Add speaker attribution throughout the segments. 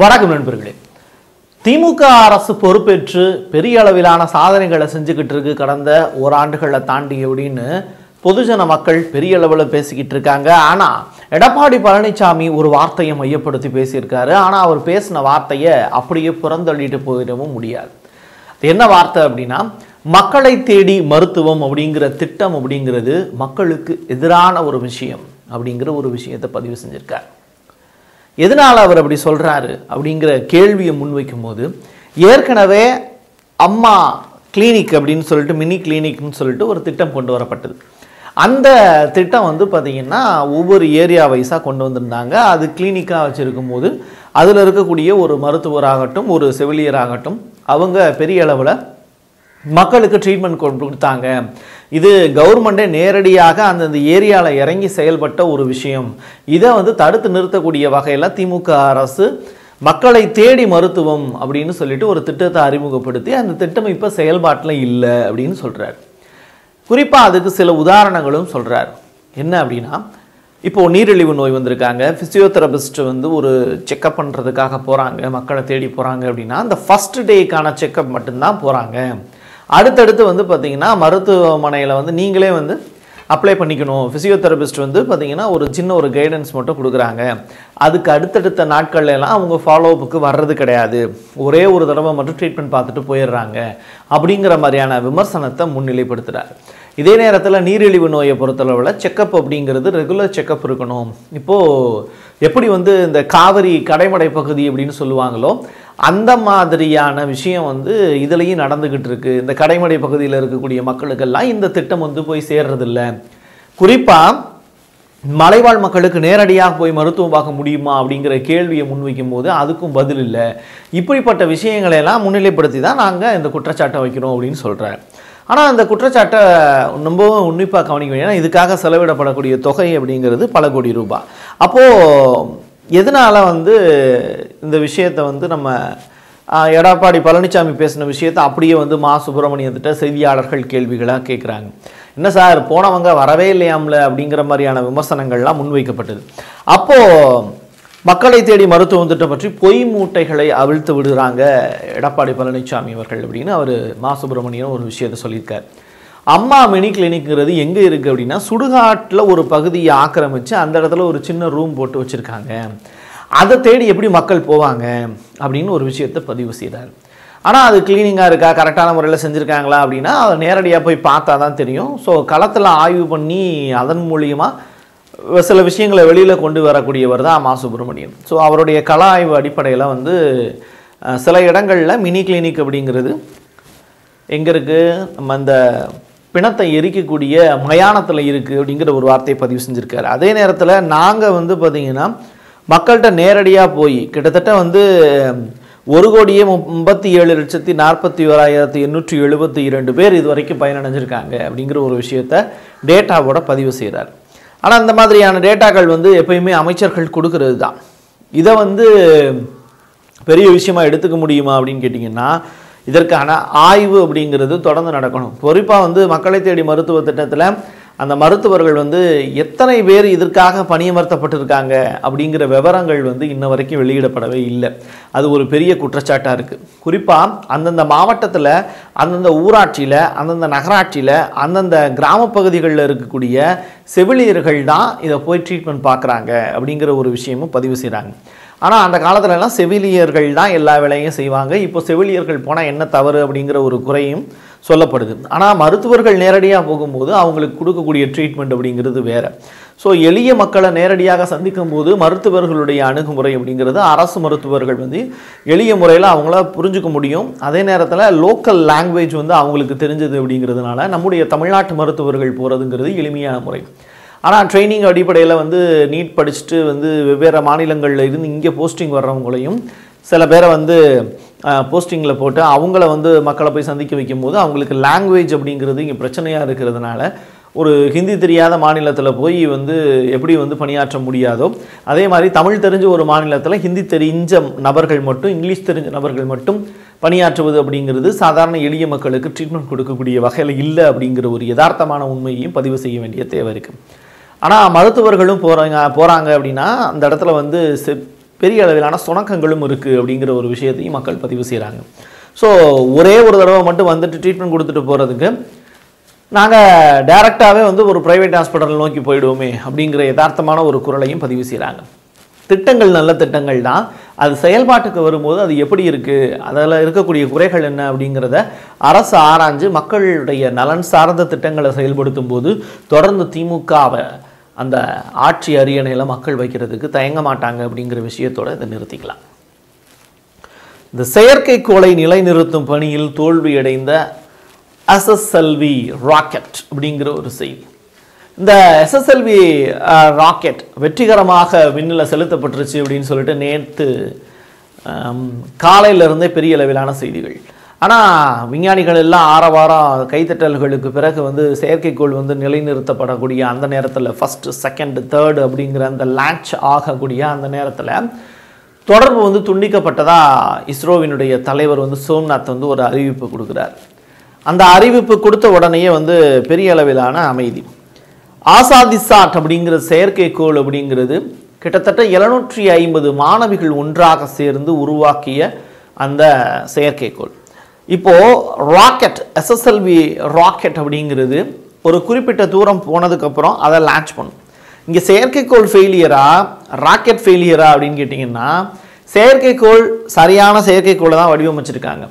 Speaker 1: வணக்கம் நண்பர்களே. திமுக அரசு பொறுப்பேற்று பெரிய அளவிலான சாதனைகளை செஞ்சுக்கிட்டு இருக்கு கடந்த ஓராண்டுகளை தாண்டி அப்படின்னு பொதுஜன மக்கள் பெரிய அளவில் பேசிக்கிட்டு இருக்காங்க. ஆனால் எடப்பாடி பழனிசாமி ஒரு வார்த்தையை மையப்படுத்தி பேசியிருக்காரு. ஆனால் அவர் பேசின வார்த்தையை அப்படியே புறந்தள்ளிட்டு போயிடவும் முடியாது. என்ன வார்த்தை அப்படின்னா மக்களை தேடி மருத்துவம் அப்படிங்கிற திட்டம் அப்படிங்கிறது மக்களுக்கு எதிரான ஒரு விஷயம் அப்படிங்கிற ஒரு விஷயத்தை பதிவு செஞ்சுருக்கார். எதனால் அவர் அப்படி சொல்கிறாரு அப்படிங்கிற கேள்வியை முன்வைக்கும் போது ஏற்கனவே அம்மா கிளினிக் அப்படின்னு சொல்லிட்டு மினி கிளினிக்னு சொல்லிட்டு ஒரு திட்டம் கொண்டு வரப்பட்டது. அந்த திட்டம் வந்து பார்த்திங்கன்னா ஒவ்வொரு ஏரியா வைஸாக கொண்டு வந்திருந்தாங்க. அது கிளினிக்காக வச்சுருக்கும் போது அதில் இருக்கக்கூடிய ஒரு மருத்துவராகட்டும் ஒரு செவிலியராகட்டும் அவங்க பெரிய அளவில் மக்களுக்கு ட்ரீட்மெண்ட் கொடுத்தாங்க. இது கவர்மெண்ட்டே நேரடியாக அந்தந்த ஏரியாவில் இறங்கி செயல்பட்ட ஒரு விஷயம். இதை வந்து தடுத்து நிறுத்தக்கூடிய வகையில் திமுக அரசு மக்களை தேடி மருத்துவம் அப்படின்னு சொல்லிட்டு ஒரு திட்டத்தை அறிமுகப்படுத்தி அந்த திட்டம் இப்போ செயல்பாட்டில் இல்லை அப்படின்னு சொல்கிறார் குறிப்பாக அதுக்கு சில உதாரணங்களும் சொல்கிறார் என்ன அப்படின்னா இப்போ நீரிழிவு நோய் வந்திருக்காங்க. ஃபிசியோதெரபிஸ்ட் வந்து ஒரு செக்கப் பண்ணுறதுக்காக போகிறாங்க மக்களை தேடி போகிறாங்க அப்படின்னா அந்த ஃபஸ்ட் டேக்கான செக்கப் மட்டும்தான் போகிறாங்க அடுத்தடுத்து வந்து பார்த்தீங்கன்னா மருத்துவமனையில் வந்து நீங்களே வந்து அப்ளை பண்ணிக்கணும். ஃபிசியோதெரபிஸ்ட் வந்து பார்த்தீங்கன்னா ஒரு சின்ன ஒரு கைடன்ஸ் மட்டும் கொடுக்குறாங்க. அதுக்கு அடுத்தடுத்த நாட்கள்லாம் அவங்க ஃபாலோஅப்புக்கு வர்றது கிடையாது. ஒரே ஒரு தடவை மட்டும் ட்ரீட்மெண்ட் பார்த்துட்டு போயிடுறாங்க. அப்படிங்கிற மாதிரியான விமர்சனத்தை முன்னிலைப்படுத்துகிறார் இதே நேரத்தில் நீரிழிவு நோயை பொறுத்தளவில் செக்கப் அப்படிங்கிறது ரெகுலர் செக்கப் இருக்கணும். இப்போது எப்படி வந்து இந்த காவிரி கடைமடை பகுதி அப்படின்னு சொல்லுவாங்களோ அந்த மாதிரியான விஷயம் வந்து இதுலேயும் நடந்துக்கிட்டு இருக்குது இந்த கடைமடை பகுதியில் இருக்கக்கூடிய மக்களுக்கெல்லாம் இந்த திட்டம் வந்து போய் சேர்றதில்ல. குறிப்பாக மலைவாழ் மக்களுக்கு நேரடியாக போய் மருத்துவம் பார்க்க முடியுமா அப்படிங்கிற கேள்வியை முன்வைக்கும் போது அதுக்கும் பதில் இல்லை. இப்படிப்பட்ட விஷயங்களை எல்லாம் முன்னிலைப்படுத்தி தான் நாங்கள் இந்த குற்றச்சாட்டை வைக்கிறோம் அப்படின்னு சொல்கிறேன் ஆனால் அந்த குற்றச்சாட்டை ரொம்பவும் உன்னிப்பாக கவனிக்க வேண்டிய இதுக்காக செலவிடப்படக்கூடிய தொகை அப்படிங்கிறது பல கோடி ரூபாய். அப்போது எதனால் வந்து இந்த விஷயத்தை வந்து நம்ம எடப்பாடி பழனிசாமி பேசின விஷயத்தை அப்படியே வந்து மா. சுப்பிரமணியத்திட்ட செய்தியாளர்கள் கேள்விகளாக கேட்குறாங்க என்ன சார் போனவங்க வரவே இல்லையாம்ல அப்படிங்கிற மாதிரியான விமர்சனங்கள்லாம் முன்வைக்கப்பட்டது. அப்போது மக்களை தேடி மருத்துவம் திட்டம் பற்றி பொய் மூட்டைகளை அவிழ்த்து விடுறாங்க எடப்பாடி பழனிசாமி அவர்கள் அப்படின்னு அவர் மா. சுப்பிரமணியன் ஒரு விஷயத்தை சொல்லியிருக்கார். அம்மா மினி கிளினிக்ங்கிறது எங்கே இருக்குது அப்படின்னா சுடுகாட்டில் ஒரு பகுதியை ஆக்கிரமித்து அந்த இடத்துல ஒரு சின்ன ரூம் போட்டு வச்சுருக்காங்க. அதை தேடி எப்படி மக்கள் போவாங்க அப்படின்னு ஒரு விஷயத்தை பதிவு செய்தார். ஆனால் அது கிளீனிங்காக இருக்கா? கரெக்டான முறையில் செஞ்சுருக்காங்களா அப்படின்னா அதை நேரடியாக போய் பார்த்தா தான் தெரியும். ஸோ களத்தில் ஆய்வு பண்ணி அதன் மூலியமாக சில விஷயங்களை வெளியில் கொண்டு வரக்கூடியவர் தான் மா சுப்பிரமணியன். ஸோ அவருடைய கள ஆய்வு அடிப்படையில் வந்து சில இடங்களில் மினி கிளினிக் அப்படிங்கிறது எங்கே இருக்குது நம்ம அந்த பிணத்தை எரிக்கக்கூடிய மயானத்தில் இருக்குது அப்படிங்கிற ஒரு வார்த்தையை பதிவு செஞ்சுருக்காரு. அதே நேரத்தில் நாங்கள் வந்து பார்த்திங்கன்னா மக்கள்கிட்ட நேரடியாக போய் கிட்டத்தட்ட வந்து ஒரு கோடியே முப்பத்தி ஏழு லட்சத்தி நாற்பத்தி ஓராயிரத்தி எண்ணூற்றி எழுபத்தி இரண்டு பேர் இது வரைக்கும் பயனடைஞ்சிருக்காங்க அப்படிங்கிற ஒரு விஷயத்த டேட்டாவோட பதிவு செய்கிறார் ஆனால் அந்த மாதிரியான டேட்டாக்கள் வந்து எப்பயுமே அமைச்சர்கள் கொடுக்கறது தான் இதை வந்து பெரிய விஷயமா எடுத்துக்க முடியுமா அப்படின்னு கேட்டிங்கன்னா இதற்கான ஆய்வு அப்படிங்கிறது தொடர்ந்து நடக்கணும். குறிப்பாக வந்து மக்களை தேடி மருத்துவ திட்டத்தில் அந்த மருத்துவர்கள் வந்து எத்தனை பேர் இதற்காக பணியமர்த்தப்பட்டிருக்காங்க அப்படிங்கிற விவரங்கள் வந்து இன்ன வரைக்கும் வெளியிடப்படவே இல்லை. அது ஒரு பெரிய குற்றச்சாட்டாக இருக்குது குறிப்பாக அந்தந்த மாவட்டத்தில் அந்தந்த ஊராட்சியில் அந்தந்த நகராட்சியில் அந்தந்த கிராம பகுதிகளில் இருக்கக்கூடிய செவிலியர்கள் தான் இதை போய் ட்ரீட்மெண்ட் பார்க்குறாங்க அப்படிங்கிற ஒரு விஷயமும் பதிவு செய்கிறாங்க ஆனால் அந்த காலத்துலலாம் செவிலியர்கள் தான் எல்லா வேலையும் செய்வாங்க. இப்போ செவிலியர்கள் போனால் என்ன தவறு அப்படிங்கிற ஒரு குறையும் சொல்லப்படுது. ஆனால் மருத்துவர்கள் நேரடியாக போகும்போது அவங்களுக்கு கொடுக்கக்கூடிய ட்ரீட்மெண்ட் அப்படிங்கிறது வேறு. ஸோ எளிய மக்களை நேரடியாக சந்திக்கும் போது மருத்துவர்களுடைய அணுகுமுறை அப்படிங்கிறது அரசு மருத்துவர்கள் வந்து எளிய முறையில் அவங்கள புரிஞ்சுக்க முடியும். அதே நேரத்தில் லோக்கல் லாங்குவேஜ் வந்து அவங்களுக்கு தெரிஞ்சது அப்படிங்கிறதுனால நம்முடைய தமிழ்நாட்டு மருத்துவர்கள் போகிறதுங்கிறது எளிமையான முறை. ஆனால் ட்ரைனிங் அடிப்படையில் வந்து நீட் படிச்சுட்டு வந்து வெவ்வேறு மாநிலங்களில் இருந்து இங்கே போஸ்டிங் வர்றவங்களையும் சில பேரை வந்து போஸ்டிங்கில் போட்டு அவங்கள வந்து மக்களை போய் சந்திக்க வைக்கும்போது அவங்களுக்கு லாங்குவேஜ் அப்படிங்கிறது இங்கே பிரச்சனையாக இருக்கிறதுனால ஒரு ஹிந்தி தெரியாத மாநிலத்தில் போய் வந்து எப்படி வந்து பணியாற்ற முடியாதோ அதே மாதிரி தமிழ் தெரிஞ்ச ஒரு மாநிலத்தில் ஹிந்தி தெரிஞ்ச நபர்கள் மட்டும் இங்கிலீஷ் தெரிஞ்ச நபர்கள் மட்டும் பணியாற்றுவது அப்படிங்கிறது சாதாரண எளிய மக்களுக்கு ட்ரீட்மெண்ட் கொடுக்கக்கூடிய வகையில் இல்லை அப்படிங்கிற ஒரு யதார்த்தமான உண்மையையும் பதிவு செய்ய வேண்டிய தேவை இருக்குது ஆனால் மருத்துவர்களும் போகிறாங்க போகிறாங்க அப்படின்னா அந்த இடத்துல வந்து செ பெரிய அளவிலான சுணக்கங்களும் இருக்குது அப்படிங்கிற ஒரு விஷயத்தையும் மக்கள் பதிவு செய்கிறாங்க ஸோ ஒரே ஒரு தடவை மட்டும் வந்துட்டு ட்ரீட்மெண்ட் கொடுத்துட்டு போகிறதுக்கு நாங்கள் டைரெக்டாகவே வந்து ஒரு ப்ரைவேட் ஹாஸ்பிட்டல் நோக்கி போயிடுவோமே அப்படிங்கிற யதார்த்தமான ஒரு குரலையும் பதிவு செய்கிறாங்க திட்டங்கள் நல்ல திட்டங்கள் தான். அது செயல்பாட்டுக்கு வரும்போது அது எப்படி இருக்குது அதில் இருக்கக்கூடிய குறைகள் என்ன அப்படிங்கிறத அரசு ஆராய்ஞ்சு மக்களுடைய நலன் சார்ந்த திட்டங்களை செயல்படுத்தும் போது தொடர்ந்து திமுகவை அந்த ஆட்சி அரியணையில் மக்கள் வைக்கிறதுக்கு தயங்க மாட்டாங்க அப்படிங்கிற விஷயத்தோட இதை நிறுத்திக்கலாம். இந்த செயற்கைக்கோளை நிலைநிறுத்தும் பணியில் தோல்வியடைந்த எஸ்எஸ்எல்வி ராக்கெட் அப்படிங்கிற ஒரு செய்தி இந்த எஸ்எஸ்எல்வி ராக்கெட் வெற்றிகரமாக விண்ணில் செலுத்தப்பட்டுருச்சு அப்படின்னு சொல்லிட்டு நேற்று காலையிலிருந்தே பெரிய அளவிலான செய்திகள். ஆனால் விஞ்ஞானிகள் எல்லாம் ஆரவாரம் கைத்தட்டல்களுக்கு பிறகு வந்து செயற்கைக்கோள் வந்து நிலைநிறுத்தப்படக்கூடிய அந்த நேரத்தில் ஃபஸ்ட்டு செகண்ட் தேர்டு அப்படிங்கிற அந்த லான்ச் ஆகக்கூடிய அந்த நேரத்தில் தொடர்பு வந்து துண்டிக்கப்பட்டதாக இஸ்ரோவினுடைய தலைவர் வந்து சோம்நாத் வந்து ஒரு அறிவிப்பு கொடுக்குறார். அந்த அறிவிப்பு கொடுத்த உடனேயே வந்து பெரிய அளவிலான அமைதி. ஆசாதிசாட் அப்படிங்கிற செயற்கைக்கோள் அப்படிங்கிறது கிட்டத்தட்ட எழுநூற்றி ஐம்பது மாணவிகள் ஒன்றாக சேர்ந்து உருவாக்கிய அந்த செயற்கைக்கோள். இப்போ ராக்கெட் எஸ்எஸ்எல்வி ராக்கெட் அப்படிங்கிறது ஒரு குறிப்பிட்ட தூரம் போனதுக்கப்புறம் அதை லான்ச் பண்ணும். இங்கே செயற்கைக்கோள் ஃபெயிலியரா ராக்கெட் ஃபெயிலியரா அப்படின்னு கேட்டிங்கன்னா செயற்கைக்கோள் சரியான செயற்கைக்கோளை தான் வடிவமைச்சிருக்காங்க.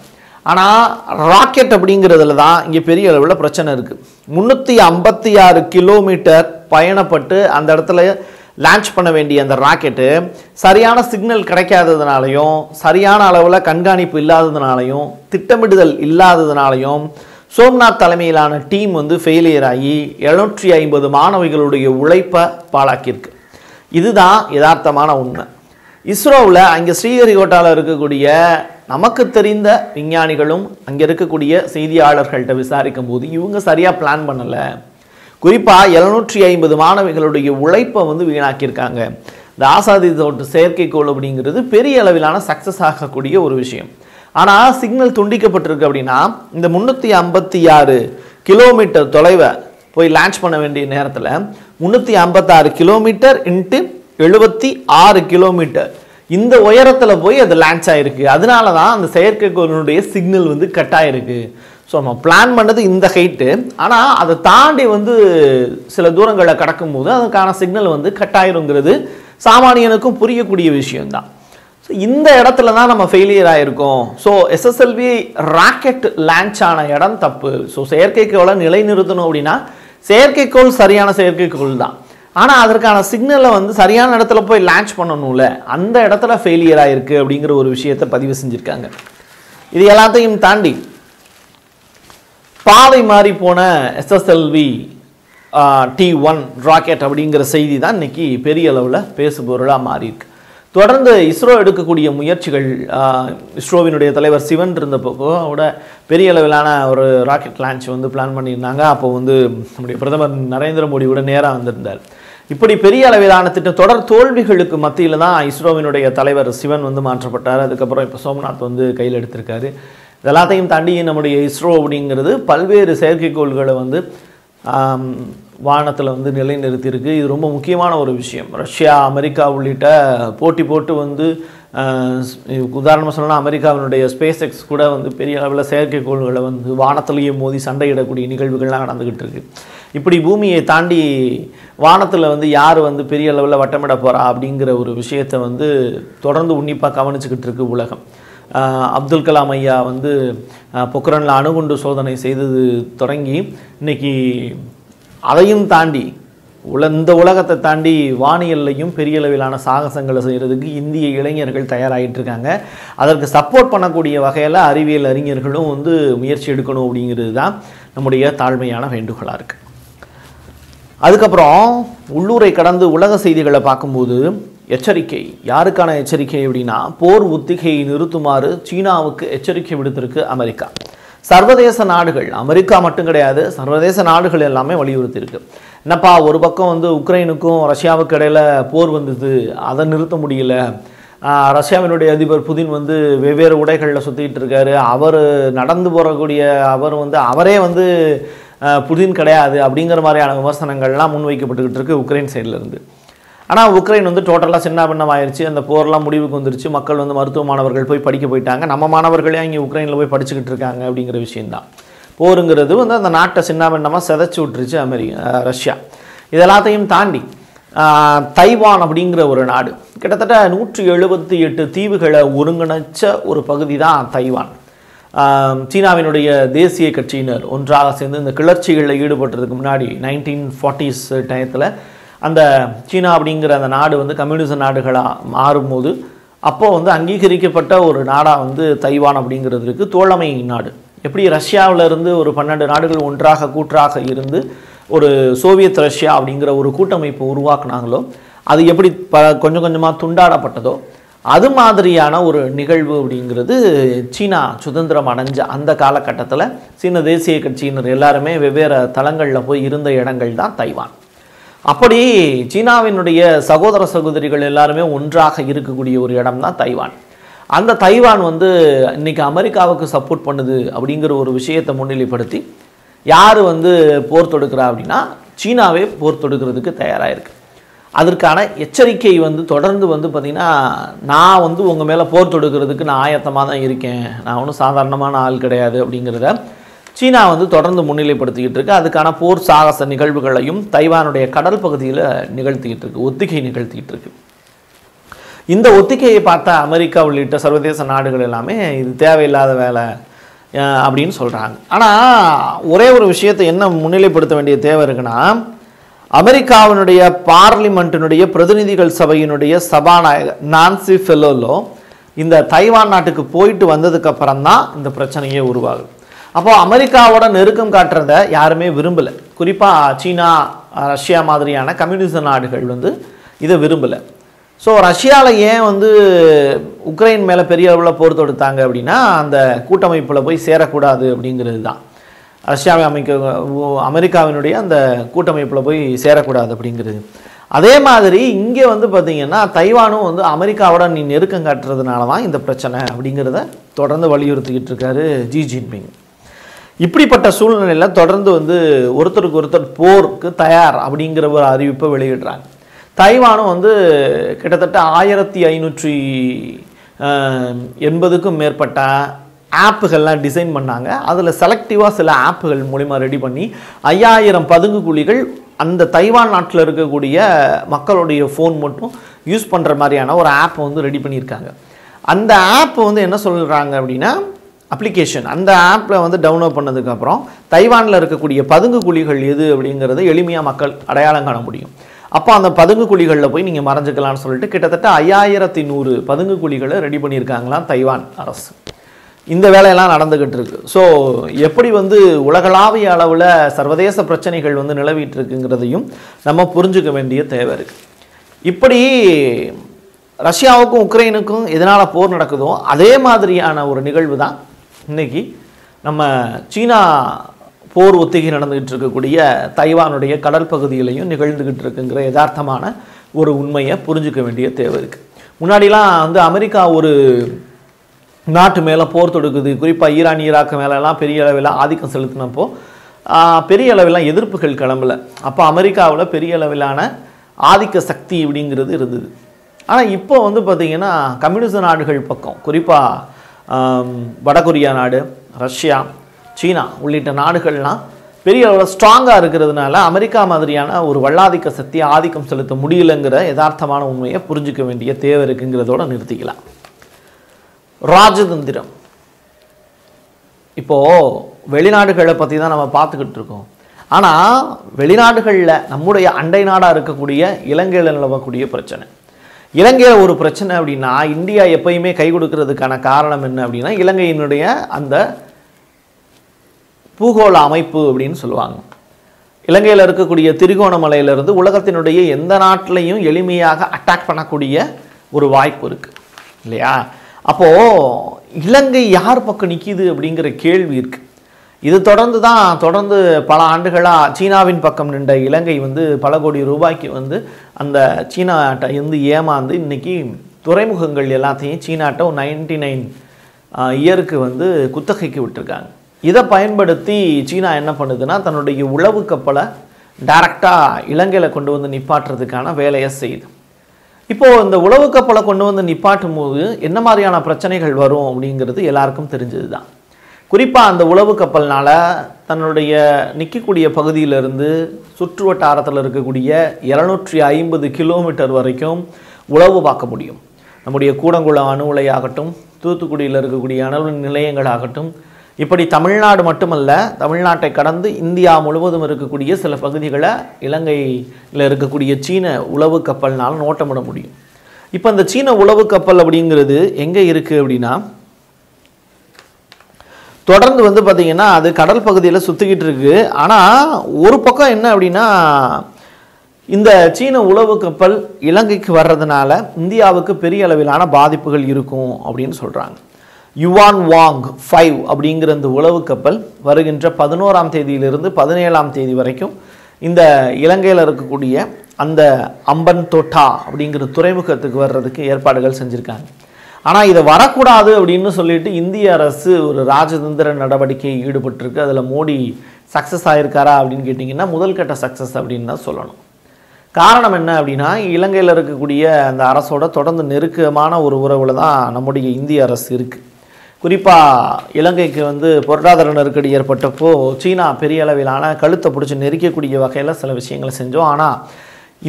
Speaker 1: ஆனால் ராக்கெட் அப்படிங்கிறதுல தான் இங்கே பெரிய அளவில் பிரச்சனை இருக்குது முந்நூற்றி ஐம்பத்தி ஆறு கிலோமீட்டர் பயணப்பட்டு அந்த இடத்துல லான்ச் பண்ண வேண்டிய அந்த ராக்கெட்டு சரியான சிக்னல் கிடைக்காததுனாலையும் சரியான அளவில் கண்காணிப்பு இல்லாததுனாலையும் திட்டமிடுதல் இல்லாததுனாலையும் சோம்நாத் தலைமையிலான டீம் வந்து ஃபெயிலியர் ஆகி எழுநூற்றி ஐம்பது மாணவிகளுடைய உழைப்பை பாழாக்கியிருக்கு. இதுதான் யதார்த்தமான உண்மை. இஸ்ரோவில் அங்கே ஸ்ரீஹரிகோட்டாவில் இருக்கக்கூடிய நமக்கு தெரிந்த விஞ்ஞானிகளும் அங்கே இருக்கக்கூடிய செய்தியாளர்கள்ட்ட விசாரிக்கும் போது இவங்க சரியாக பிளான் பண்ணலை. குறிப்பாக எழுநூற்றி ஐம்பது மாணவிகளுடைய உழைப்பை வந்து வீணாக்கியிருக்காங்க. இந்த ஆசாதி தோட்டு செயற்கைக்கோள் அப்படிங்கிறது பெரிய அளவிலான சக்ஸஸ் ஆகக்கூடிய ஒரு விஷயம். ஆனால் சிக்னல் துண்டிக்கப்பட்டிருக்கு அப்படின்னா இந்த முந்நூற்றி ஐம்பத்தி ஆறு கிலோமீட்டர் தொலைவை போய் லான்ச் பண்ண வேண்டிய நேரத்தில் முந்நூற்றி ஐம்பத்தாறு கிலோமீட்டர் இன்ட்டு எழுபத்தி ஆறு கிலோமீட்டர் இந்த உயரத்தில் போய் அது லான்ச் ஆகிருக்கு அதனால தான் அந்த செயற்கைக்கோளினுடைய சிக்னல் வந்து கட் ஆகிருக்கு ஸோ நம்ம பிளான் பண்ணது இந்த ஹைட்டு ஆனால் அதை தாண்டி வந்து சில தூரங்களை கடக்கும்போது அதுக்கான சிக்னல் வந்து கட் ஆயிருங்கிறது சாமானியனுக்கும் புரியக்கூடிய விஷயம்தான். ஸோ இந்த இடத்துல தான் நம்ம ஃபெயிலியர் ஆகிருக்கோம் ஸோ எஸ்எஸ்எல்வி ராக்கெட் லான்ச் ஆன இடம் தப்பு. ஸோ செயற்கைக்கோளை நிலைநிறுத்தணும் அப்படின்னா செயற்கைக்கோள் சரியான செயற்கைக்கோள் தான். ஆனால் அதற்கான சிக்னலை வந்து சரியான இடத்துல போய் லான்ச் பண்ணணும்ல. அந்த இடத்துல ஃபெயிலியர் ஆகிருக்கு அப்படிங்கிற ஒரு விஷயத்தை பதிவு செஞ்சுருக்காங்க. இது எல்லாத்தையும் தாண்டி பாதை மாறி போன எஸ்எஸ்எல்வி டி ஒன் ராக்கெட் அப்படிங்கிற செய்தி தான் இன்னைக்கு பெரிய அளவில் பேசுபொருளாக மாறியிருக்கு. தொடர்ந்து இஸ்ரோ எடுக்கக்கூடிய முயற்சிகள் இஸ்ரோவினுடைய தலைவர் சிவன் இருந்தப்போ கூட பெரிய அளவிலான ஒரு ராக்கெட் லான்ச் வந்து பிளான் பண்ணியிருந்தாங்க. அப்போ வந்து நம்முடைய பிரதமர் நரேந்திர மோடி கூட நேராக வந்திருந்தார். இப்படி பெரிய அளவிலான திட்டம் தொடர் தோல்விகளுக்கு மத்தியில் தான் இஸ்ரோவினுடைய தலைவர் சிவன் வந்து மாற்றப்பட்டார். அதுக்கப்புறம் இப்போ சோம்நாத் வந்து கையில் எடுத்திருக்காரு. இதெல்லாத்தையும் தாண்டி நம்முடைய இஸ்ரோ அப்படிங்கிறது பல்வேறு செயற்கைக்கோள்களை வந்து வானத்தில் வந்து நிலைநிறுத்தியிருக்கு. இது ரொம்ப முக்கியமான ஒரு விஷயம். ரஷ்யா அமெரிக்கா உள்ளிட்ட போட்டி போட்டு வந்து உதாரணமாக சொன்னால் அமெரிக்காவினுடைய ஸ்பேஸ் எக்ஸ் கூட வந்து பெரிய அளவில் செயற்கைக்கோள்களை வந்து வானத்திலேயே மோதி சண்டையிடக்கூடிய நிகழ்வுகள்லாம் நடந்துக்கிட்டு இருக்கு. இப்படி பூமியை தாண்டி வானத்தில் வந்து யார் வந்து பெரிய அளவில் வட்டமிட போகிறா அப்படிங்கிற ஒரு விஷயத்தை வந்து தொடர்ந்து உன்னிப்பாக கவனிச்சுக்கிட்டு இருக்கு உலகம். அப்துல் கலாம் ஐயா வந்து பொக்ரானில் அணுகுண்டு சோதனை செய்தது தொடங்கி இன்னைக்கு அதையும் தாண்டி உல இந்த உலகத்தை தாண்டி வானியல்லையும் பெரிய அளவிலான சாகசங்களை செய்கிறதுக்கு இந்திய இளைஞர்கள் தயாராகிட்டு இருக்காங்க. அதற்கு சப்போர்ட் பண்ணக்கூடிய வகையில் அறிவியல் அறிஞர்களும் வந்து முயற்சி எடுக்கணும் அப்படிங்கிறது தான் நம்முடைய தாழ்மையான வேண்டுகோளாக இருக்குது அதுக்கப்புறம் உள்ளூரை கடந்து உலக செய்திகளை பார்க்கும்போது எச்சரிக்கை. யாருக்கான எச்சரிக்கை அப்படின்னா போர் ஒத்திகையை நிறுத்துமாறு சீனாவுக்கு எச்சரிக்கை விடுத்திருக்கு அமெரிக்கா. சர்வதேச நாடுகள் அமெரிக்கா மட்டும் கிடையாது சர்வதேச நாடுகள் எல்லாமே வலியுறுத்தியிருக்கு என்னப்பா ஒரு பக்கம் வந்து உக்ரைனுக்கும் ரஷ்யாவுக்கு இடையில் போர் வந்தது அதை நிறுத்த முடியல. ரஷ்யாவினுடைய அதிபர் புதின் வந்து வெவ்வேறு உடைகளில் சுற்றிக்கிட்டு இருக்காரு. அவர் நடந்து போகக்கூடிய அவர் வந்து அவரே வந்து புதின் கிடையாது அப்படிங்கிற மாதிரியான விமர்சனங்கள்லாம் முன்வைக்கப்பட்டுக்கிட்டு இருக்கு உக்ரைன் சைட்லேருந்து இருந்து. ஆனால் உக்ரைன் வந்து டோட்டலாக சின்ன ஆயிடுச்சு அந்த போர்லாம் முடிவுக்கு வந்துருச்சு. மக்கள் வந்து மருத்துவ மாணவர்கள் போய் படிக்க போயிட்டாங்க. நம்ம மாணவர்களே இங்கே உக்ரைனில் போய் படிச்சுக்கிட்டு இருக்காங்க அப்படிங்கிற விஷயம்தான். போருங்கிறது வந்து அந்த நாட்டை சின்ன பின்னமாக சிதைச்சி விட்டுருச்சு அமெரிக்கா ரஷ்யா. இதெல்லாத்தையும் தாண்டி தைவான் அப்படிங்கிற ஒரு நாடு கிட்டத்தட்ட நூற்றி எழுபத்தி எட்டு தீவுகளை ஒருங்கிணைச்ச ஒரு பகுதி தான் தைவான் சீனாவினுடைய தேசிய கட்சியினர் ஒன்றாக சேர்ந்து இந்த கிளர்ச்சிகளில் ஈடுபட்டதுக்கு முன்னாடி நைன்டீன் ஃபார்ட்டிஸ் டயத்தில் அந்த சீனா அப்படிங்கிற அந்த நாடு வந்து கம்யூனிச நாடுகளாக மாறும்போது அப்போது வந்து அங்கீகரிக்கப்பட்ட ஒரு நாடாக வந்து தைவான் அப்படிங்கிறது இருக்குது தோழமை நாடு. எப்படி ரஷ்யாவிலிருந்து ஒரு பன்னெண்டு நாடுகள் ஒன்றாக கூற்றாக இருந்து ஒரு சோவியத் ரஷ்யா அப்படிங்கிற ஒரு கூட்டமைப்பு உருவாக்குனாங்களோ அது எப்படி ப கொஞ்சம் கொஞ்சமாக துண்டாடப்பட்டதோ அது மாதிரியான ஒரு நிகழ்வு அப்படிங்கிறது சீனா சுதந்திரம் அடைஞ்ச அந்த காலகட்டத்தில் சீன தேசிய கட்சியினர் எல்லாருமே வெவ்வேறு தளங்களில் போய் இருந்த இடங்கள் தான் தைவான். அப்படி சீனாவினுடைய சகோதர சகோதரிகள் எல்லாருமே ஒன்றாக இருக்கக்கூடிய ஒரு இடம் தான் தைவான். அந்த தைவான் வந்து இன்னைக்கு அமெரிக்காவுக்கு சப்போர்ட் பண்ணுது அப்படிங்கிற ஒரு விஷயத்தை முன்னிலைப்படுத்தி யார் வந்து போர் தொடுக்கிறா அப்படின்னா சீனாவே போர் தொடுக்கிறதுக்கு தயாராக இருக்கு அதற்கான எச்சரிக்கை வந்து தொடர்ந்து வந்து பார்த்திங்கன்னா நான் வந்து உங்கள் மேலே போர் தொடுக்கிறதுக்கு நான் ஆயத்தமாக தான் இருக்கேன். நான் ஒன்றும் சாதாரணமான ஆள் கிடையாது அப்படிங்கிறத சீனா வந்து தொடர்ந்து முன்னிலைப்படுத்திக்கிட்டு இருக்கு. அதுக்கான போர் சாகச நிகழ்வுகளையும் தைவானுடைய கடல் பகுதியில் நிகழ்த்திக்கிட்டு இருக்கு. ஒத்திகை நிகழ்த்திக்கிட்டு இருக்கு. இந்த ஒத்திகையை பார்த்த அமெரிக்கா உள்ளிட்ட சர்வதேச நாடுகள் எல்லாமே இது தேவையில்லாத வேலை அப்படின்னு சொல்கிறாங்க ஆனால் ஒரே ஒரு விஷயத்தை என்ன முன்னிலைப்படுத்த வேண்டிய தேவை இருக்குன்னா அமெரிக்காவினுடைய பார்லிமெண்ட்டினுடைய பிரதிநிதிகள் சபையினுடைய சபாநாயகர் நான்சி ஃபெலோலோ இந்த தைவான் நாட்டுக்கு போயிட்டு வந்ததுக்கப்புறம் தான் இந்த பிரச்சனையே உருவாகுது. அப்போ அமெரிக்காவோட நெருக்கம் காட்டுறத யாருமே விரும்பலை. குறிப்பாக சீனா ரஷ்யா மாதிரியான கம்யூனிச நாடுகள் வந்து இதை விரும்பலை. ஸோ ரஷ்யாவில் ஏன் வந்து உக்ரைன் மேலே பெரிய அளவில் போர் தொடுத்தாங்க அப்படின்னா அந்த கூட்டமைப்பில் போய் சேரக்கூடாது அப்படிங்கிறது தான். ரஷ்யாவை அமைக்க அமெரிக்காவினுடைய அந்த கூட்டமைப்பில் போய் சேரக்கூடாது அப்படிங்கிறது. அதே மாதிரி இங்கே வந்து பார்த்திங்கன்னா தைவானும் வந்து அமெரிக்காவோட நீ நெருக்கம் காட்டுறதுனால தான் இந்த பிரச்சனை அப்படிங்கிறத தொடர்ந்து வலியுறுத்திக்கிட்டு இருக்காரு ஜி ஜின்பிங். இப்படிப்பட்ட சூழ்நிலையில் தொடர்ந்து வந்து ஒருத்தருக்கு ஒருத்தர் போருக்கு தயார் அப்படிங்கிற ஒரு அறிவிப்பை வெளியிடுறாங்க. தைவானும் வந்து கிட்டத்தட்ட ஆயிரத்தி ஐநூற்றி எண்பதுக்கும் மேற்பட்ட ஆப்புகள்லாம் டிசைன் பண்ணாங்க. அதில் செலக்டிவாக சில ஆப்புகள் மூலிமா ரெடி பண்ணி ஐயாயிரம் பதுங்கு குழிகள் அந்த தைவான் நாட்டில் இருக்கக்கூடிய மக்களுடைய ஃபோன் மட்டும் யூஸ் பண்ணுற மாதிரியான ஒரு ஆப்பை வந்து ரெடி பண்ணியிருக்காங்க. அந்த ஆப் வந்து என்ன சொல்கிறாங்க அப்படின்னா அப்ளிகேஷன் அந்த ஆப்பில் வந்து டவுன்லோட் பண்ணதுக்கப்புறம் தைவானில் இருக்கக்கூடிய பதுங்கு குழிகள் எது அப்படிங்கிறத எளிமையாக மக்கள் அடையாளம் காண முடியும். அப்போ அந்த பதுங்கு குழிகளில் போய் நீங்கள் மறைஞ்சிக்கலாம்னு சொல்லிட்டு கிட்டத்தட்ட ஐயாயிரத்தி நூறு பதுங்கு குழிகளை ரெடி பண்ணியிருக்காங்களாம் தைவான் அரசு. இந்த வேலையெல்லாம் நடந்துக்கிட்டு இருக்கு. ஸோ எப்படி வந்து உலகளாவிய அளவில் சர்வதேச பிரச்சனைகள் வந்து நிலவிட்டு இருக்குங்கிறதையும் நம்ம புரிஞ்சுக்க வேண்டிய தேவை இருக்குது இப்படி ரஷ்யாவுக்கும் உக்ரைனுக்கும் எதனால் போர் நடக்குதோ அதே மாதிரியான ஒரு நிகழ்வு தான் இன்னைக்கு நம்ம சீனா போர் ஒத்திகை நடந்துகிட்டு இருக்கக்கூடிய தைவானுடைய கடல் பகுதியிலையும் இருக்குங்கிற யதார்த்தமான ஒரு உண்மையை புரிஞ்சுக்க வேண்டிய தேவை இருக்குது முன்னாடிலாம் வந்து அமெரிக்கா ஒரு நாட்டு மேலே போர் தொடுக்குது. குறிப்பாக ஈரான் ஈராக்கு மேலெல்லாம் பெரிய அளவில் ஆதிக்கம் செலுத்தினப்போ பெரிய அளவிலாம் எதிர்ப்புகள் கிளம்பல. அப்போ அமெரிக்காவில் பெரிய அளவிலான ஆதிக்க சக்தி அப்படிங்கிறது இருந்தது. ஆனால் இப்போ வந்து பார்த்திங்கன்னா கம்யூனிச நாடுகள் பக்கம் குறிப்பாக வடகொரியா நாடு ரஷ்யா சீனா உள்ளிட்ட நாடுகள்லாம் பெரிய அளவில் ஸ்ட்ராங்காக இருக்கிறதுனால அமெரிக்கா மாதிரியான ஒரு வல்லாதிக்க சக்தி ஆதிக்கம் செலுத்த முடியலைங்கிற யதார்த்தமான உண்மையை புரிஞ்சுக்க வேண்டிய தேவை இருக்குங்கிறதோட நிறுத்திக்கலாம். ராஜதந்திரம். இப்போது வெளிநாடுகளை பற்றி தான் நம்ம பார்த்துக்கிட்டு இருக்கோம். ஆனால் வெளிநாடுகளில் நம்முடைய அண்டை நாடாக இருக்கக்கூடிய இலங்கையில் நிலவக்கூடிய பிரச்சனை. இலங்கையில் ஒரு பிரச்சனை அப்படின்னா இந்தியா எப்பயுமே கை கொடுக்கறதுக்கான காரணம் என்ன அப்படின்னா இலங்கையினுடைய அந்த பூகோள அமைப்பு அப்படின்னு சொல்லுவாங்க. இலங்கையில் இருக்கக்கூடிய திரிகோணமலையிலிருந்து உலகத்தினுடைய எந்த நாட்டிலையும் எளிமையாக அட்டாக் பண்ணக்கூடிய ஒரு வாய்ப்பு இருக்குது இல்லையா? அப்போது இலங்கை யார் பக்கம் நிற்கிது அப்படிங்கிற கேள்வி இருக்குது இது தொடர்ந்து தான் தொடர்ந்து பல ஆண்டுகளாக சீனாவின் பக்கம் நின்ற இலங்கை வந்து பல கோடி ரூபாய்க்கு வந்து அந்த சீனாட்ட இருந்து ஏமாந்து இன்னைக்கு துறைமுகங்கள் எல்லாத்தையும் சீனாட்ட நைன்டி நைன் இயருக்கு வந்து குத்தகைக்கு விட்டுருக்காங்க. இதை பயன்படுத்தி சீனா என்ன பண்ணுதுன்னா தன்னுடைய உளவு கப்பலை டைரக்டாக இலங்கையில் கொண்டு வந்து நிப்பாட்டுறதுக்கான வேலையை செய்யுது. இப்போது இந்த உளவு கப்பலை கொண்டு வந்து நிப்பாட்டும் போது என்ன மாதிரியான பிரச்சனைகள் வரும் அப்படிங்கிறது எல்லாருக்கும் தெரிஞ்சது தான் குறிப்பாக அந்த உளவு கப்பல்னால் தன்னுடைய நிற்கக்கூடிய பகுதியிலிருந்து சுற்று வட்டாரத்தில் இருக்கக்கூடிய இரநூற்றி ஐம்பது கிலோமீட்டர் வரைக்கும் உளவு பார்க்க முடியும். நம்முடைய கூடங்குளம் அணு உலையாகட்டும் தூத்துக்குடியில் இருக்கக்கூடிய அணு நிலையங்களாகட்டும் இப்படி தமிழ்நாடு மட்டுமல்ல தமிழ்நாட்டை கடந்து இந்தியா முழுவதும் இருக்கக்கூடிய சில பகுதிகளை இலங்கையில் இருக்கக்கூடிய சீன உளவு கப்பல்னால் நோட்டமிட முடியும். இப்போ இந்த சீன உளவு கப்பல் அப்படிங்கிறது எங்கே இருக்குது அப்படின்னா தொடர்ந்து வந்து பார்த்திங்கன்னா அது கடல் பகுதியில் சுற்றிக்கிட்டு இருக்குது ஆனால் ஒரு பக்கம் என்ன அப்படின்னா இந்த சீன உளவு கப்பல் இலங்கைக்கு வர்றதுனால இந்தியாவுக்கு பெரிய அளவிலான பாதிப்புகள் இருக்கும் அப்படின்னு சொல்கிறாங்க யுவான் வாங் ஃபைவ் அப்படிங்கிற இந்த உளவு கப்பல் வருகின்ற பதினோராம் தேதியிலிருந்து பதினேழாம் தேதி வரைக்கும் இந்த இலங்கையில் இருக்கக்கூடிய அந்த அம்பன் தோட்டா அப்படிங்கிற துறைமுகத்துக்கு வர்றதுக்கு ஏற்பாடுகள் செஞ்சுருக்காங்க. ஆனால் இதை வரக்கூடாது அப்படின்னு சொல்லிட்டு இந்திய அரசு ஒரு ராஜதந்திர நடவடிக்கை ஈடுபட்டிருக்கு. அதில் மோடி சக்ஸஸ் ஆகிருக்காரா அப்படின்னு கேட்டிங்கன்னா முதல் கட்ட சக்ஸஸ் அப்படின்னு தான் சொல்லணும். காரணம் என்ன அப்படின்னா இலங்கையில் இருக்கக்கூடிய அந்த அரசோட தொடர்ந்து நெருக்கமான ஒரு உறவில் தான் நம்முடைய இந்திய அரசு இருக்குது குறிப்பாக இலங்கைக்கு வந்து பொருளாதார நெருக்கடி ஏற்பட்டப்போ சீனா பெரிய அளவிலான கழுத்தை பிடிச்சி நெரிக்கக்கூடிய வகையில் சில விஷயங்களை செஞ்சோம். ஆனால்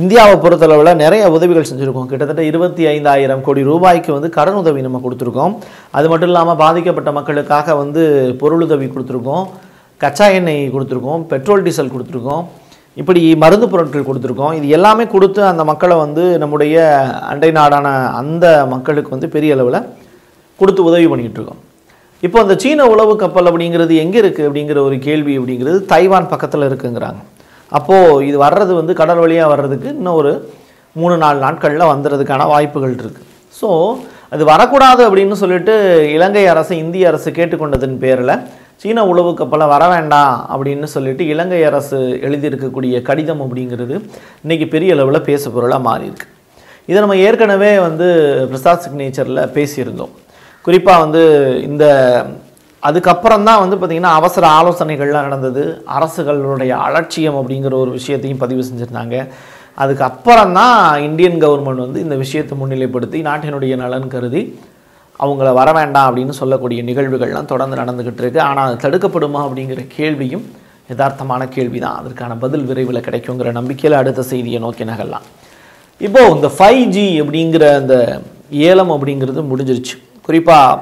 Speaker 1: இந்தியாவை பொறுத்தளவில் நிறைய உதவிகள் செஞ்சுருக்கோம். கிட்டத்தட்ட இருபத்தி ஐந்தாயிரம் கோடி ரூபாய்க்கு வந்து கடன் உதவி நம்ம கொடுத்துருக்கோம். அது மட்டும் இல்லாமல் பாதிக்கப்பட்ட மக்களுக்காக வந்து பொருளுதவி கொடுத்துருக்கோம். கச்சா எண்ணெய் கொடுத்துருக்கோம். பெட்ரோல் டீசல் கொடுத்துருக்கோம். இப்படி மருந்து பொருட்கள் கொடுத்துருக்கோம். இது எல்லாமே கொடுத்து அந்த மக்களை வந்து நம்முடைய அண்டை நாடான அந்த மக்களுக்கு வந்து பெரிய அளவில் கொடுத்து உதவி பண்ணிக்கிட்டு இருக்கோம். இப்போ அந்த சீன உளவு கப்பல் அப்படிங்கிறது எங்கே இருக்குது அப்படிங்கிற ஒரு கேள்வி அப்படிங்கிறது தைவான் பக்கத்தில் இருக்குங்கிறாங்க. அப்போது இது வர்றது வந்து கடல் வழியாக வர்றதுக்கு இன்னும் ஒரு மூணு நாலு நாட்களில் வந்துடுறதுக்கான வாய்ப்புகள் இருக்குது ஸோ அது வரக்கூடாது அப்படின்னு சொல்லிட்டு இலங்கை அரசு இந்திய அரசு கேட்டுக்கொண்டதன் பேரில் சீன உளவு கப்பலை வர வேண்டாம் அப்படின்னு சொல்லிட்டு இலங்கை அரசு எழுதியிருக்கக்கூடிய கடிதம் அப்படிங்கிறது இன்றைக்கி பெரிய அளவில் பேசு பொருளாக மாறியிருக்கு. இதை நம்ம ஏற்கனவே வந்து பிரசாத் சிக்னேச்சரில் பேசியிருந்தோம். குறிப்பாக வந்து இந்த அதுக்கப்புறம் தான் வந்து பார்த்திங்கன்னா அவசர ஆலோசனைகள்லாம் நடந்தது. அரசுகளுடைய அலட்சியம் அப்படிங்கிற ஒரு விஷயத்தையும் பதிவு செஞ்சுருந்தாங்க. அதுக்கப்புறம் தான் இந்தியன் கவர்மெண்ட் வந்து இந்த விஷயத்தை முன்னிலைப்படுத்தி நாட்டினுடைய நலன் கருதி அவங்கள வர வேண்டாம் அப்படின்னு சொல்லக்கூடிய நிகழ்வுகள்லாம் தொடர்ந்து நடந்துக்கிட்டு இருக்குது ஆனால் அது தடுக்கப்படுமா அப்படிங்கிற கேள்வியும் யதார்த்தமான கேள்வி தான் அதற்கான பதில் விரைவில் கிடைக்குங்கிற நம்பிக்கையில் அடுத்த செய்தியை நோக்கி நகரலாம். இப்போது இந்த ஃபைவ் ஜி அப்படிங்கிற அந்த ஏலம் அப்படிங்கிறது முடிஞ்சிருச்சு. குறிப்பாக